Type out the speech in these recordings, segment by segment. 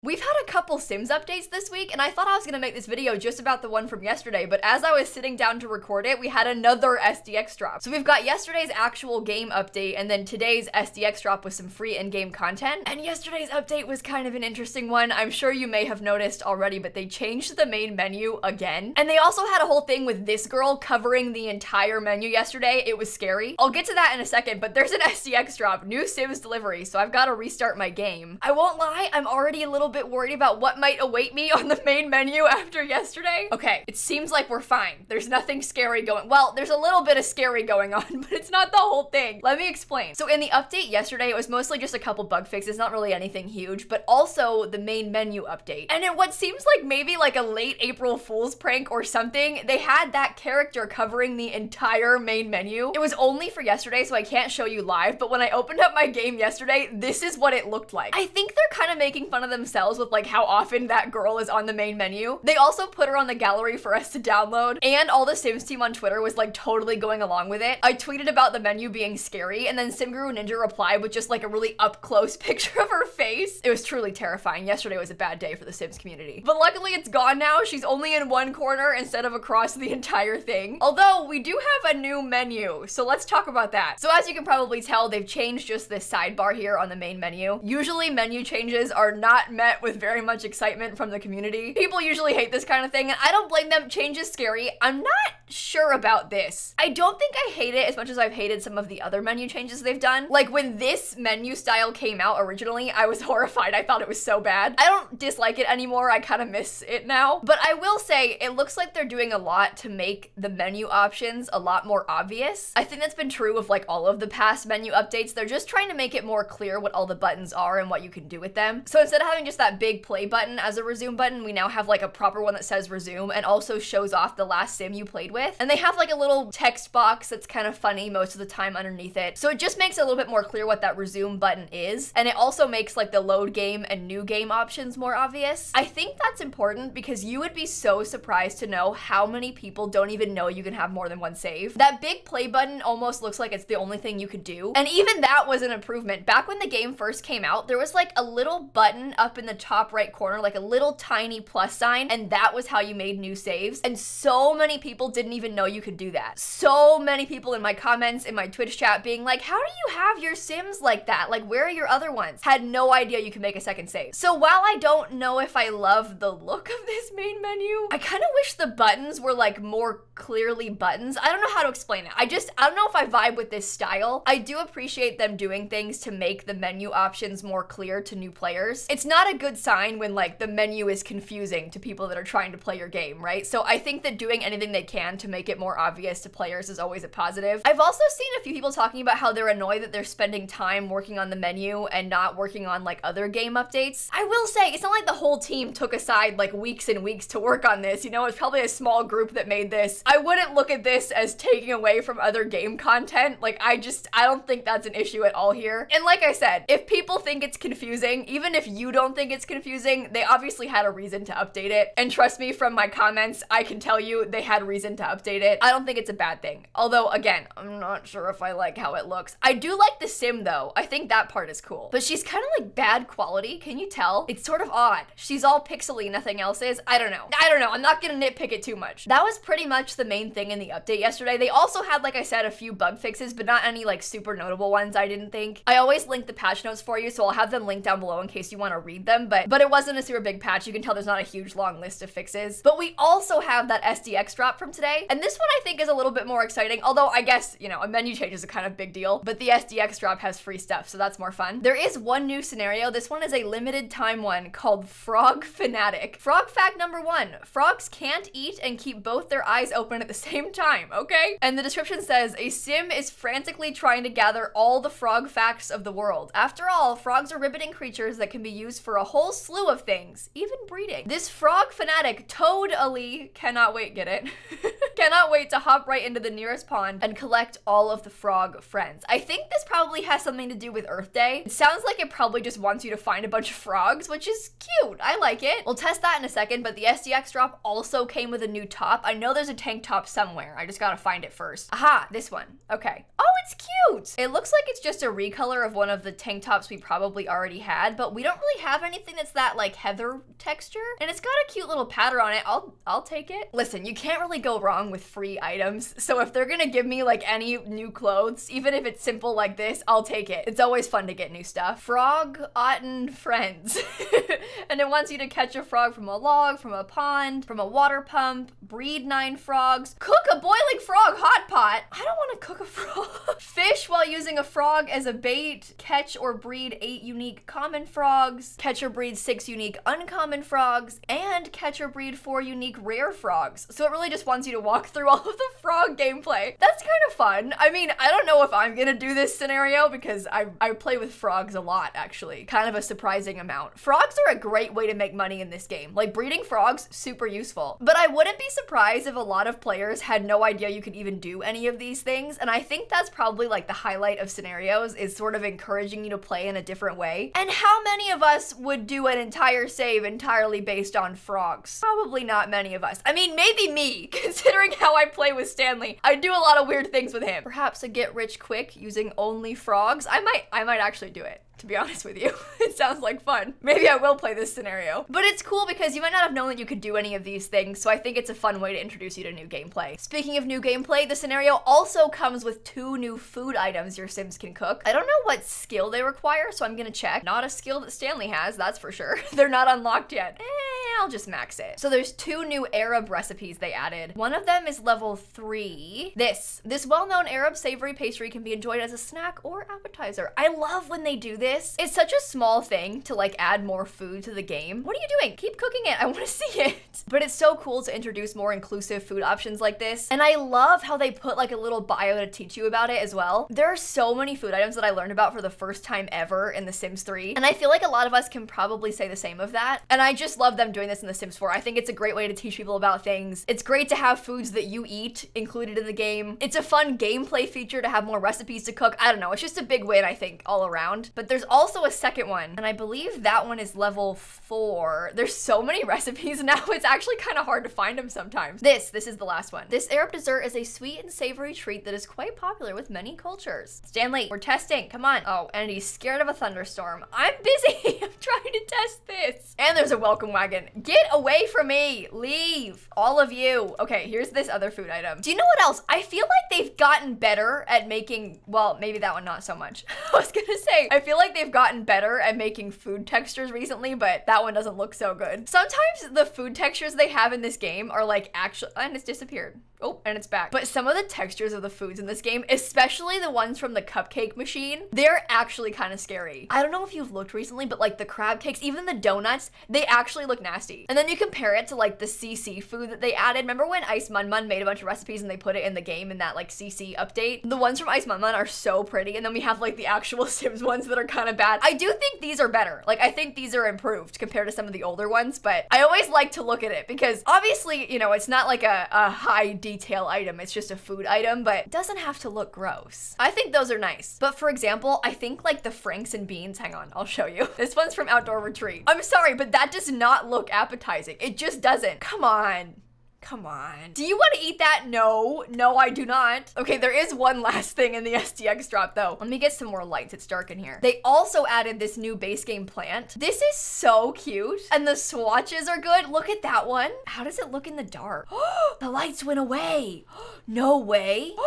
We've had a couple Sims updates this week, and I thought I was gonna make this video just about the one from yesterday, but as I was sitting down to record it, we had another SDX drop. So we've got yesterday's actual game update, and then today's SDX drop with some free in-game content. And yesterday's update was kind of an interesting one. I'm sure you may have noticed already, but they changed the main menu again. And they also had a whole thing with this girl covering the entire menu yesterday. It was scary. I'll get to that in a second, but there's an SDX drop, new Sims delivery, so I've gotta restart my game. I won't lie, I'm already a little little bit worried about what might await me on the main menu after yesterday. Okay, it seems like we're fine. There's nothing scary going. Well, there's a little bit of scary going on, but it's not the whole thing. Let me explain. So in the update yesterday, it was mostly just a couple bug fixes, not really anything huge, but also the main menu update. And in what seems like maybe like a late April Fool's prank or something, they had that character covering the entire main menu. It was only for yesterday, so I can't show you live, but when I opened up my game yesterday, this is what it looked like. I think they're kind of making fun of themselves themselves with like how often that girl is on the main menu. They also put her on the gallery for us to download and all the Sims team on Twitter was like totally going along with it. I tweeted about the menu being scary and then SimGuru Ninja replied with just like a really up close picture of her face. It was truly terrifying. Yesterday was a bad day for the Sims community. But luckily it's gone now. She's only in one corner instead of across the entire thing. Although we do have a new menu, so let's talk about that. So as you can probably tell, they've changed just this sidebar here on the main menu. Usually menu changes are not met with very much excitement from the community. People usually hate this kind of thing, and I don't blame them. Change is scary. I'm not sure about this. I don't think I hate it as much as I've hated some of the other menu changes they've done. Like when this menu style came out originally, I was horrified. I thought it was so bad. I don't dislike it anymore. I kind of miss it now. But I will say, it looks like they're doing a lot to make the menu options a lot more obvious. I think that's been true of like all of the past menu updates. They're just trying to make it more clear what all the buttons are and what you can do with them. So instead of having just that big play button as a resume button, we now have like a proper one that says resume and also shows off the last sim you played with. And they have like a little text box that's kind of funny most of the time underneath it. So it just makes it a little bit more clear what that resume button is. And it also makes like the load game and new game options more obvious. I think that's important because you would be so surprised to know how many people don't even know you can have more than one save. That big play button almost looks like it's the only thing you could do. And even that was an improvement. Back when the game first came out, there was like a little button up in the top right corner, like a little tiny plus sign, and that was how you made new saves. And so many people didn't even know you could do that. So many people in my comments, in my Twitch chat being like, how do you have your Sims like that? Like, where are your other ones? Had no idea you could make a second save. So while I don't know if I love the look of this main menu, I kind of wish the buttons were like more clearly buttons. I don't know how to explain it. I just, I don't know if I vibe with this style. I do appreciate them doing things to make the menu options more clear to new players. It's not a good sign when like the menu is confusing to people that are trying to play your game, right? So I think that doing anything they can to make it more obvious to players is always a positive. I've also seen a few people talking about how they're annoyed that they're spending time working on the menu and not working on like other game updates. I will say, it's not like the whole team took aside like weeks and weeks to work on this. You know, it's probably a small group that made this. I wouldn't look at this as taking away from other game content. Like, I just, I don't think that's an issue at all here. And like I said, if people think it's confusing, even if you don't think it's confusing, they obviously had a reason to update it. And trust me, from my comments, I can tell you they had reason to update it. I don't think it's a bad thing. Although, again, I'm not sure if I like how it looks. I do like the sim though. I think that part is cool. But she's kind of like bad quality. Can you tell? It's sort of odd. She's all pixely, nothing else is. I don't know. I don't know. I'm not gonna nitpick it too much. That was pretty much the main thing in the update yesterday. They also had, like I said, a few bug fixes, but not any like super notable ones, I didn't think. I always link the patch notes for you, so I'll have them linked down below in case you want to read them, but but it wasn't a super big patch. You can tell there's not a huge long list of fixes. But we also have that SDX drop from today, and this one I think is a little bit more exciting, although I guess, you know, a menu change is a kind of big deal, but the SDX drop has free stuff, so that's more fun. There is one new scenario. This one is a limited time one called Frog Fanatic. Frog fact number one, frogs can't eat and keep both their eyes open at the same time, okay? And the description says, a sim is frantically trying to gather all the frog facts of the world. After all, frogs are ribbiting creatures that can be used for a whole slew of things, even breeding. This frog fanatic totally cannot wait, get it? cannot wait to hop right into the nearest pond and collect all of the frog friends. I think this probably has something to do with Earth Day. It sounds like it probably just wants you to find a bunch of frogs, which is cute. I like it. We'll test that in a second, but the SDX drop also came with a new top. I know there's a tank top somewhere. I just gotta find it first. Aha, this one. Okay. Oh, it's cute. It looks like it's just a recolor of one of the tank tops we probably already had, but we don't really have anything that's that like heather texture. And it's got a cute little pattern on it. I'll I'll take it. Listen, you can't really go wrong with free items. So if they're gonna give me like any new clothes, even if it's simple like this, I'll take it. It's always fun to get new stuff. Frog Otten Friends. and it wants you to catch a frog from a log, from a pond, from a water pump, breed nine frogs, cook a boiling frog hot pot. I don't want to cook a frog. Fish while using a frog as a bait, catch or breed eight unique common frogs, catch or breed six unique uncommon frogs, and catch or breed four unique rare frogs. So it really just wants you to walk through all of the frog gameplay. That's kind of fun. I mean, I don't know if I'm gonna do this scenario because I, I play with frogs a lot, actually. Kind of a surprising amount. Frogs are a great way to make money in this game. Like, breeding frogs, super useful. But I wouldn't be surprised if a lot of players had no idea you could even do any of these things, and I think that's probably like the highlight of scenarios is sort of encouraging you to play in a different way. And how many of us would do an entire save entirely based on frogs? Probably not many of us. I mean, maybe me, considering how I play with Stanley. I do a lot of weird things with him. Perhaps a get rich quick using only frogs. I might I might actually do it to be honest with you. it sounds like fun. Maybe I will play this scenario. But it's cool because you might not have known that you could do any of these things, so I think it's a fun way to introduce you to new gameplay. Speaking of new gameplay, the scenario also comes with two new food items your Sims can cook. I don't know what skill they require, so I'm gonna check. Not a skill that Stanley has, that's for sure. They're not unlocked yet. Eh, I'll just max it. So there's two new Arab recipes they added. One of them is level three. This. This well-known Arab savory pastry can be enjoyed as a snack or appetizer. I love when they do this this. It's such a small thing to like add more food to the game. What are you doing? Keep cooking it. I want to see it. But it's so cool to introduce more inclusive food options like this. And I love how they put like a little bio to teach you about it as well. There are so many food items that I learned about for the first time ever in The Sims 3. And I feel like a lot of us can probably say the same of that. And I just love them doing this in The Sims 4. I think it's a great way to teach people about things. It's great to have foods that you eat included in the game. It's a fun gameplay feature to have more recipes to cook. I don't know. It's just a big win, I think, all around. But there's also a second one, and I believe that one is level four. There's so many recipes now, it's actually kind of hard to find them sometimes. This, this is the last one. This Arab dessert is a sweet and savory treat that is quite popular with many cultures. Stanley, we're testing, come on. Oh, and he's scared of a thunderstorm. I'm busy, I'm trying to test this. And there's a welcome wagon. Get away from me, leave, all of you. Okay, here's this other food item. Do you know what else? I feel like they've gotten better at making, well, maybe that one not so much. I was gonna say, I feel like they've gotten better at making food textures recently, but that one doesn't look so good. Sometimes the food textures they have in this game are like actual, and it's disappeared. Oh, and it's back. But some of the textures of the foods in this game, especially the ones from the cupcake machine, they're actually kind of scary. I don't know if you've looked recently, but like the crab cakes, even the donuts, they actually look nasty. And then you compare it to like the CC food that they added. Remember when Ice Mun Mun made a bunch of recipes and they put it in the game in that like CC update? The ones from Ice Mun Mun are so pretty. And then we have like the actual Sims ones that are kind of bad. I do think these are better. Like I think these are improved compared to some of the older ones, but I always like to look at it because obviously, you know, it's not like a, a high detail item. It's just a food item, but it doesn't have to look gross. I think those are nice. But for example, I think like the Franks and beans, hang on, I'll show you. This one's from Outdoor Retreat. I'm sorry, but that does not look appetizing. It just doesn't. Come on. Come on. Do you want to eat that? No. No, I do not. Okay, there is one last thing in the SDX drop though. Let me get some more lights. It's dark in here. They also added this new base game plant. This is so cute. And the swatches are good. Look at that one. How does it look in the dark? the lights went away. no way.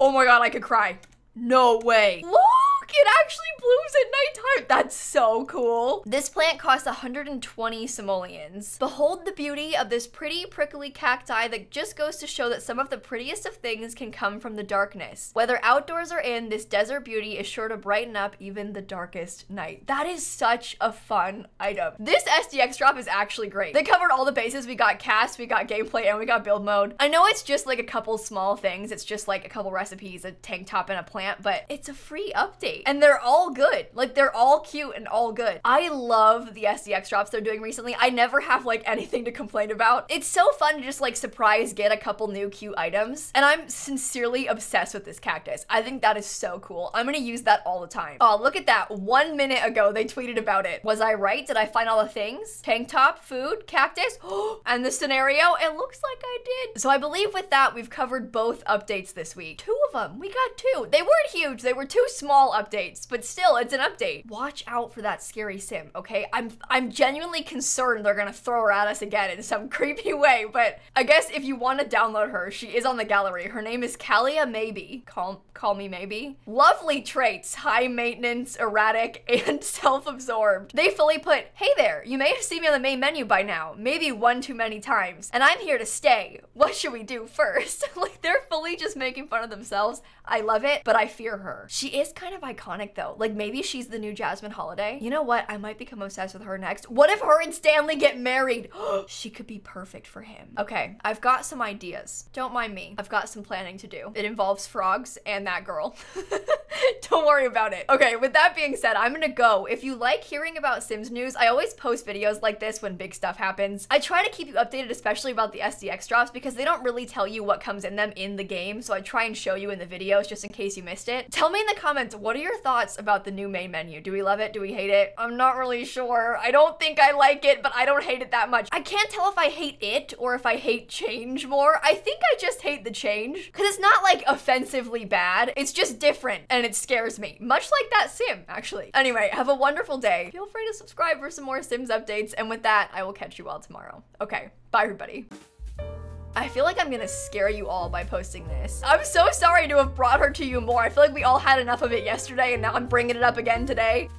oh my god, I could cry. No way. It actually blooms at nighttime. That's so cool. This plant costs 120 simoleons. Behold the beauty of this pretty prickly cacti that just goes to show that some of the prettiest of things can come from the darkness. Whether outdoors or in, this desert beauty is sure to brighten up even the darkest night. That is such a fun item. This SDX drop is actually great. They covered all the bases. We got cast, we got gameplay, and we got build mode. I know it's just like a couple small things. It's just like a couple recipes, a tank top, and a plant, but it's a free update and they're all good. Like they're all cute and all good. I love the SDX drops they're doing recently. I never have like anything to complain about. It's so fun to just like surprise get a couple new cute items. And I'm sincerely obsessed with this cactus. I think that is so cool. I'm gonna use that all the time. Oh, look at that. One minute ago, they tweeted about it. Was I right? Did I find all the things? Tank top, food, cactus, and the scenario? It looks like I did. So I believe with that, we've covered both updates this week. Two of them. We got two. They weren't huge. They were two small updates updates, but still, it's an update. Watch out for that scary sim, okay? I'm I'm genuinely concerned they're gonna throw her at us again in some creepy way, but I guess if you want to download her, she is on the gallery. Her name is Kalia Maybe. Call call me maybe. Lovely traits, high maintenance, erratic, and self-absorbed. They fully put, hey there, you may have seen me on the main menu by now, maybe one too many times, and I'm here to stay. What should we do first? like they're fully just making fun of themselves. I love it, but I fear her. She is kind of iconic though. Like maybe she's the new Jasmine Holiday. You know what? I might become obsessed with her next. What if her and Stanley get married? she could be perfect for him. Okay, I've got some ideas. Don't mind me. I've got some planning to do. It involves frogs and that girl. Don't worry about it. Okay, with that being said, I'm gonna go. If you like hearing about Sims news, I always post videos like this when big stuff happens. I try to keep you updated, especially about the SDX drops, because they don't really tell you what comes in them in the game, so I try and show you in the videos just in case you missed it. Tell me in the comments, what are your thoughts about the new main menu? Do we love it? Do we hate it? I'm not really sure. I don't think I like it, but I don't hate it that much. I can't tell if I hate it or if I hate change more. I think I just hate the change, because it's not like offensively bad. It's just different, and it scares me. Much like that sim, actually. Anyway, have a wonderful day. Feel free to subscribe for some more Sims updates, and with that, I will catch you all tomorrow. Okay, bye everybody. I feel like I'm gonna scare you all by posting this. I'm so sorry to have brought her to you more. I feel like we all had enough of it yesterday and now I'm bringing it up again today.